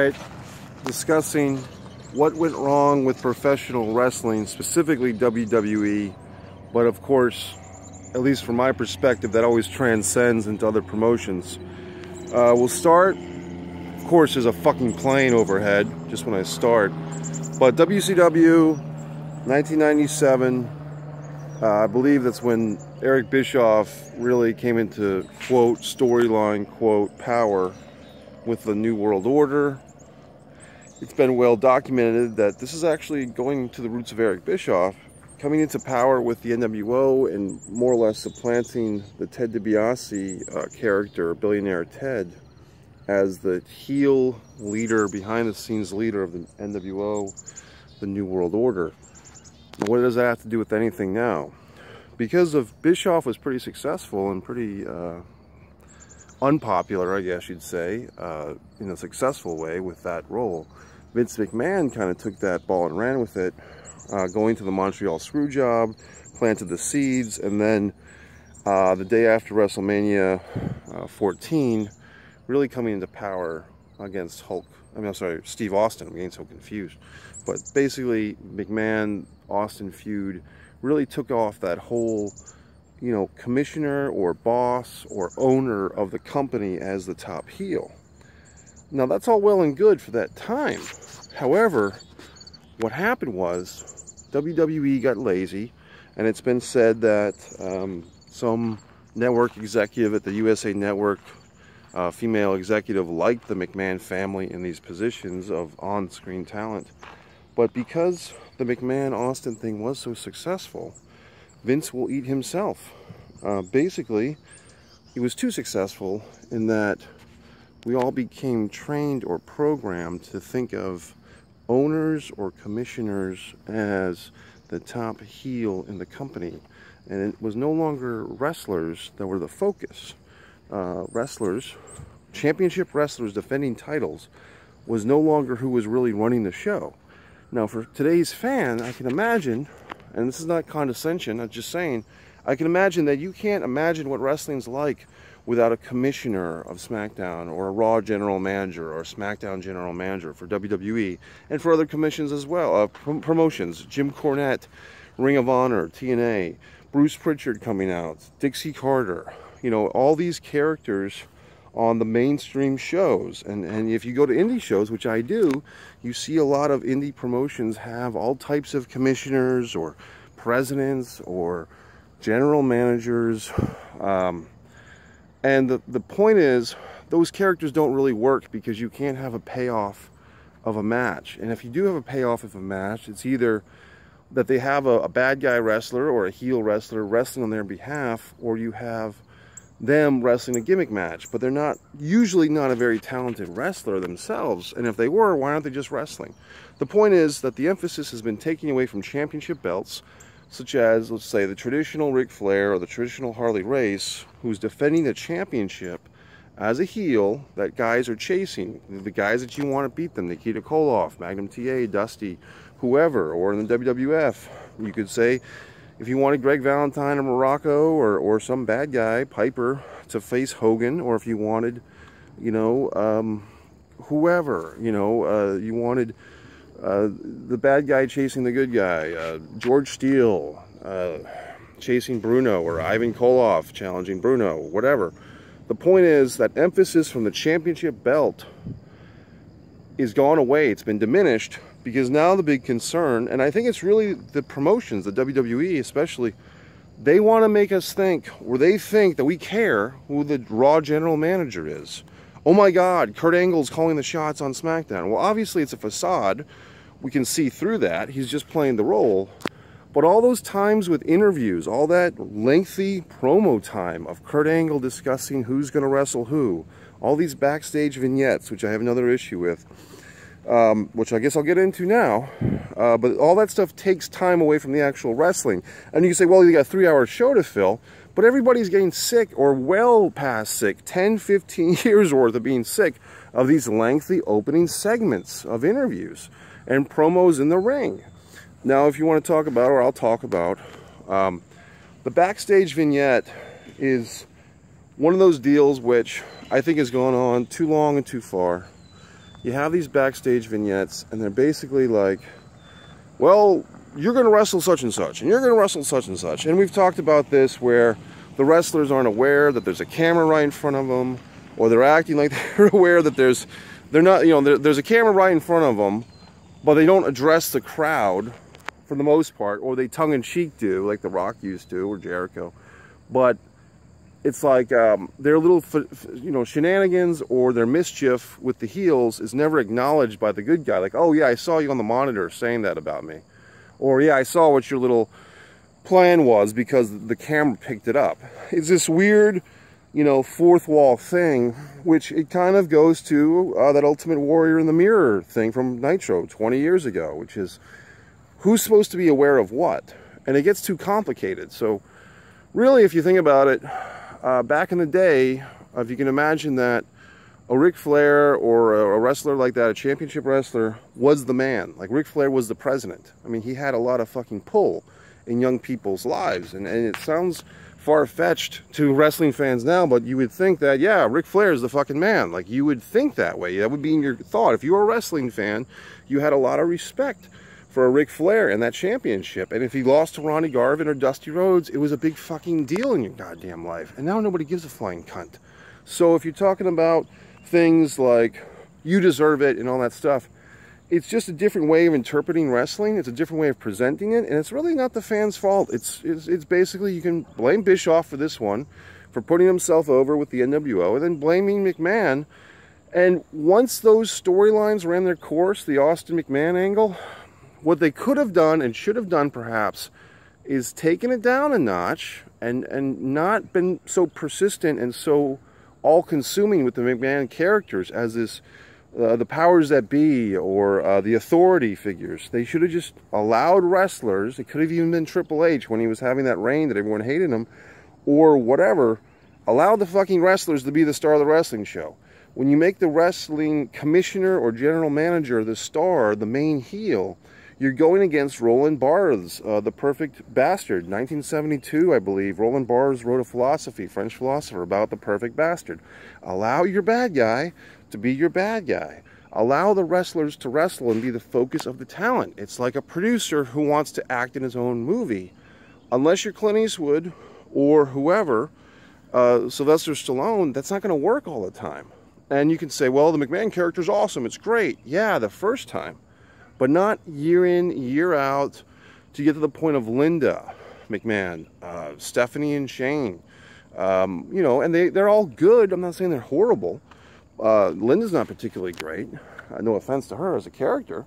right, discussing what went wrong with professional wrestling, specifically WWE, but of course, at least from my perspective, that always transcends into other promotions. Uh, we'll start, of course, there's a fucking plane overhead just when I start, but WCW 1997, uh, I believe that's when Eric Bischoff really came into quote storyline quote power with the New World Order. It's been well documented that this is actually going to the roots of Eric Bischoff, coming into power with the NWO and more or less supplanting the Ted DiBiase uh, character, billionaire Ted, as the heel leader, behind the scenes leader of the NWO, the New World Order. What does that have to do with anything now? Because of Bischoff was pretty successful and pretty uh, unpopular, I guess you'd say, uh, in a successful way with that role. Vince McMahon kind of took that ball and ran with it, uh, going to the Montreal Screwjob, planted the seeds, and then uh, the day after WrestleMania uh, 14, really coming into power against Hulk. I mean, I'm sorry, Steve Austin. I'm getting so confused. But basically, McMahon Austin feud really took off that whole you know, commissioner or boss or owner of the company as the top heel. Now that's all well and good for that time. However, what happened was WWE got lazy and it's been said that um, some network executive at the USA Network, uh, female executive liked the McMahon family in these positions of on-screen talent. But because the McMahon-Austin thing was so successful, Vince will eat himself. Uh, basically, he was too successful in that we all became trained or programmed to think of owners or commissioners as the top heel in the company. And it was no longer wrestlers that were the focus. Uh, wrestlers, championship wrestlers defending titles, was no longer who was really running the show. Now, for today's fan, I can imagine and this is not condescension, I'm just saying, I can imagine that you can't imagine what wrestling's like without a commissioner of SmackDown or a Raw general manager or SmackDown general manager for WWE and for other commissions as well, uh, prom promotions, Jim Cornette, Ring of Honor, TNA, Bruce Pritchard coming out, Dixie Carter, you know, all these characters on the mainstream shows. And, and if you go to indie shows, which I do, you see a lot of indie promotions have all types of commissioners or presidents or general managers. Um, and the, the point is, those characters don't really work because you can't have a payoff of a match. And if you do have a payoff of a match, it's either that they have a, a bad guy wrestler or a heel wrestler wrestling on their behalf, or you have them wrestling a gimmick match, but they're not usually not a very talented wrestler themselves. And if they were, why aren't they just wrestling? The point is that the emphasis has been taken away from championship belts, such as, let's say, the traditional Ric Flair or the traditional Harley Race, who's defending the championship as a heel that guys are chasing. The guys that you want to beat them, Nikita Koloff, Magnum TA, Dusty, whoever, or in the WWF, you could say if you wanted Greg Valentine or Morocco or, or some bad guy, Piper, to face Hogan, or if you wanted, you know, um, whoever, you know, uh, you wanted uh, the bad guy chasing the good guy, uh, George Steele uh, chasing Bruno, or Ivan Koloff challenging Bruno, whatever. The point is that emphasis from the championship belt is gone away. It's been diminished because now the big concern, and I think it's really the promotions, the WWE especially, they want to make us think, or they think that we care who the Raw general manager is. Oh my God, Kurt Angle's calling the shots on SmackDown. Well, obviously it's a facade. We can see through that. He's just playing the role. But all those times with interviews, all that lengthy promo time of Kurt Angle discussing who's going to wrestle who, all these backstage vignettes, which I have another issue with, um, which I guess I'll get into now. Uh, but all that stuff takes time away from the actual wrestling. And you can say, well, you got a three-hour show to fill, but everybody's getting sick or well past sick, 10, 15 years worth of being sick of these lengthy opening segments of interviews and promos in the ring. Now, if you want to talk about, or I'll talk about, um, the backstage vignette is one of those deals which I think has gone on too long and too far. you have these backstage vignettes, and they're basically like, well, you're going to wrestle such and such, and you're going to wrestle such and such. And we've talked about this where the wrestlers aren't aware that there's a camera right in front of them, or they're acting like they're aware that there's, they're not, you know, there's a camera right in front of them, but they don't address the crowd for the most part, or they tongue-in-cheek do, like The Rock used to, or Jericho. But it's like um, their little, you know, shenanigans or their mischief with the heels is never acknowledged by the good guy. Like, oh yeah, I saw you on the monitor saying that about me. Or yeah, I saw what your little plan was because the camera picked it up. It's this weird, you know, fourth wall thing, which it kind of goes to uh, that Ultimate Warrior in the Mirror thing from Nitro 20 years ago, which is who's supposed to be aware of what? And it gets too complicated. So really, if you think about it, uh, back in the day, if you can imagine that a Ric Flair or a, a, wrestler like that, a championship wrestler, was the man. Like Ric Flair was the president. I mean, he had a lot of fucking pull in young people's lives. And, and it sounds far-fetched to wrestling fans now, but you would think that, yeah, Ric Flair is the fucking man. Like, you would think that way. That would be in your thought. If you were a wrestling fan, you had a lot of respect for a Ric Flair and that championship. And if he lost to Ronnie Garvin or Dusty Rhodes, it was a big fucking deal in your goddamn life. And now nobody gives a flying cunt. So if you're talking about things like you deserve it and all that stuff, it's just a different way of interpreting wrestling. It's a different way of presenting it, and it's really not the fans' fault. It's, it's, it's basically you can blame Bischoff for this one, for putting himself over with the NWO, and then blaming McMahon. And once those storylines ran their course, the Austin McMahon angle, what they could have done and should have done perhaps is taken it down a notch and and not been so persistent and so all-consuming with the McMahon characters as this uh, the powers that be or uh, the authority figures. They should have just allowed wrestlers. It could have even been Triple H when he was having that reign that everyone hated him, or whatever. Allow the fucking wrestlers to be the star of the wrestling show. When you make the wrestling commissioner or general manager the star, the main heel, you're going against Roland Barthes, uh, the perfect bastard. 1972, I believe, Roland Barthes wrote a philosophy, French philosopher, about the perfect bastard. Allow your bad guy to be your bad guy. Allow the wrestlers to wrestle and be the focus of the talent. It's like a producer who wants to act in his own movie. Unless you're Clint Eastwood or whoever, uh, Sylvester Stallone, that's not going to work all the time. And you can say, well, the McMahon character is awesome. It's great. Yeah, the first time but not year in, year out to get to the point of Linda McMahon, uh, Stephanie and Shane. Um, you know, and they, they're all good. I'm not saying they're horrible. Uh, Linda's not particularly great. Uh, no offense to her as a character.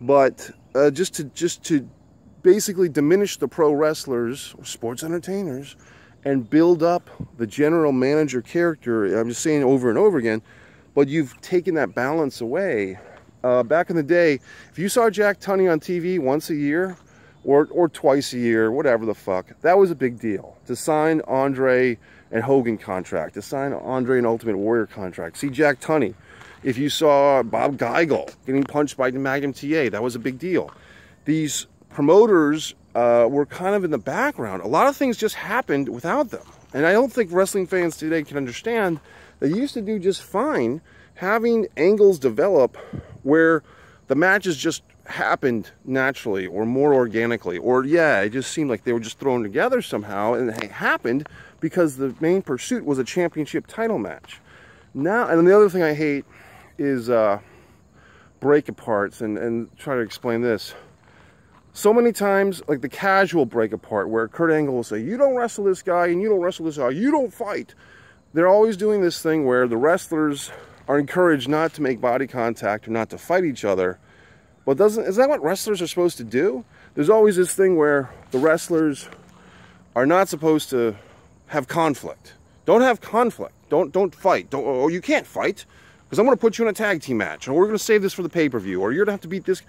But uh, just to just to basically diminish the pro wrestlers, sports entertainers, and build up the general manager character. I'm just saying over and over again, but you've taken that balance away uh, back in the day, if you saw Jack Tunney on TV once a year, or, or twice a year, whatever the fuck, that was a big deal. To sign Andre and Hogan contract, to sign Andre and Ultimate Warrior contract. See Jack Tunney. If you saw Bob Geigel getting punched by the Magnum TA, that was a big deal. These promoters uh, were kind of in the background. A lot of things just happened without them. And I don't think wrestling fans today can understand they used to do just fine having angles develop where the matches just happened naturally or more organically or yeah it just seemed like they were just thrown together somehow and it happened because the main pursuit was a championship title match now and the other thing i hate is uh break aparts and and try to explain this so many times like the casual break apart where kurt angle will say you don't wrestle this guy and you don't wrestle this guy you don't fight they're always doing this thing where the wrestlers are encouraged not to make body contact or not to fight each other. But doesn't is that what wrestlers are supposed to do? There's always this thing where the wrestlers are not supposed to have conflict. Don't have conflict. Don't don't fight. Don't or you can't fight because I'm going to put you in a tag team match, or we're going to save this for the pay-per-view, or you're going to have to beat this.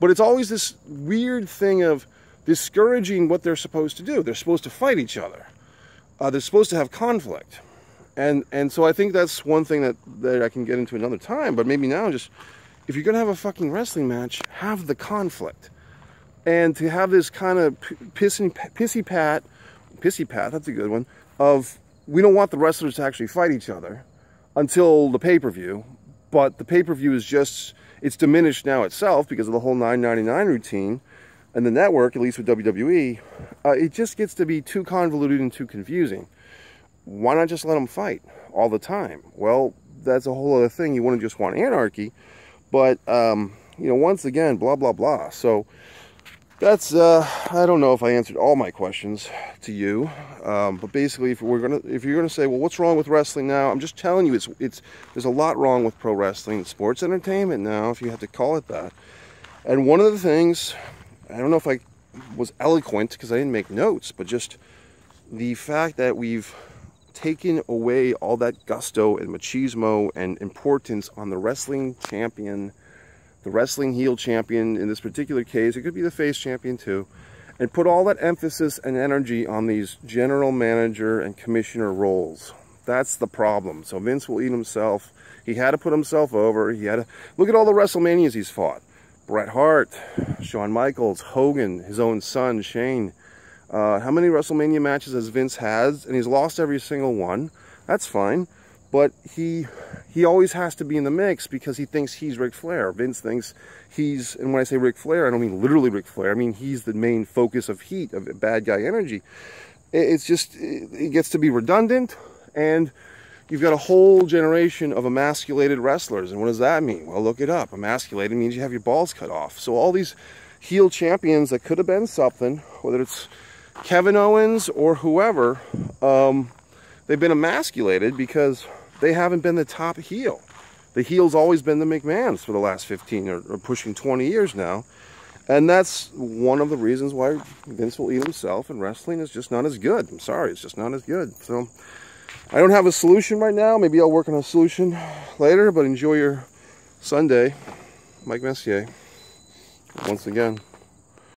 But it's always this weird thing of discouraging what they're supposed to do. They're supposed to fight each other. Uh, they're supposed to have conflict and and so I think that's one thing that that I can get into another time. But maybe now, just if you're gonna have a fucking wrestling match, have the conflict, and to have this kind of pissy pissy pat, pissy pat. That's a good one. Of we don't want the wrestlers to actually fight each other until the pay per view, but the pay-per-view is just it's diminished now itself because of the whole 9.99 routine and the network, at least with WWE. Uh, it just gets to be too convoluted and too confusing. Why not just let them fight all the time? Well, that's a whole other thing. You wouldn't just want anarchy, but um, you know, once again, blah blah blah. So that's uh, I don't know if I answered all my questions to you, um, but basically, if we're gonna, if you're gonna say, well, what's wrong with wrestling now? I'm just telling you, it's it's there's a lot wrong with pro wrestling, sports entertainment now, if you have to call it that. And one of the things, I don't know if I was eloquent because I didn't make notes, but just the fact that we've taken away all that gusto and machismo and importance on the wrestling champion the wrestling heel champion in this particular case, it could be the face champion too, and put all that emphasis and energy on these general manager and commissioner roles. That's the problem. So Vince will eat himself. He had to put himself over. He had to look at all the WrestleManias he's fought. Bret Hart, Shawn Michaels, Hogan, his own son, Shane. Uh, how many WrestleMania matches has Vince has? And he's lost every single one. That's fine but he he always has to be in the mix because he thinks he's Ric Flair. Vince thinks he's, and when I say Ric Flair, I don't mean literally Ric Flair. I mean he's the main focus of heat, of bad guy energy. It's just, it gets to be redundant, and you've got a whole generation of emasculated wrestlers. And what does that mean? Well, look it up. Emasculated means you have your balls cut off. So all these heel champions that could have been something, whether it's Kevin Owens or whoever, um, they've been emasculated because they haven't been the top heel. The heel's always been the McMahons for the last 15 or, or pushing 20 years now. And that's one of the reasons why Vince will eat himself and wrestling is just not as good. I'm sorry, it's just not as good. So I don't have a solution right now. Maybe I'll work on a solution later, but enjoy your Sunday. Mike Messier, once again.